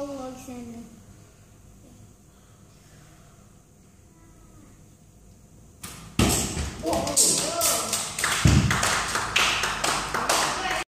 Paul Alexander.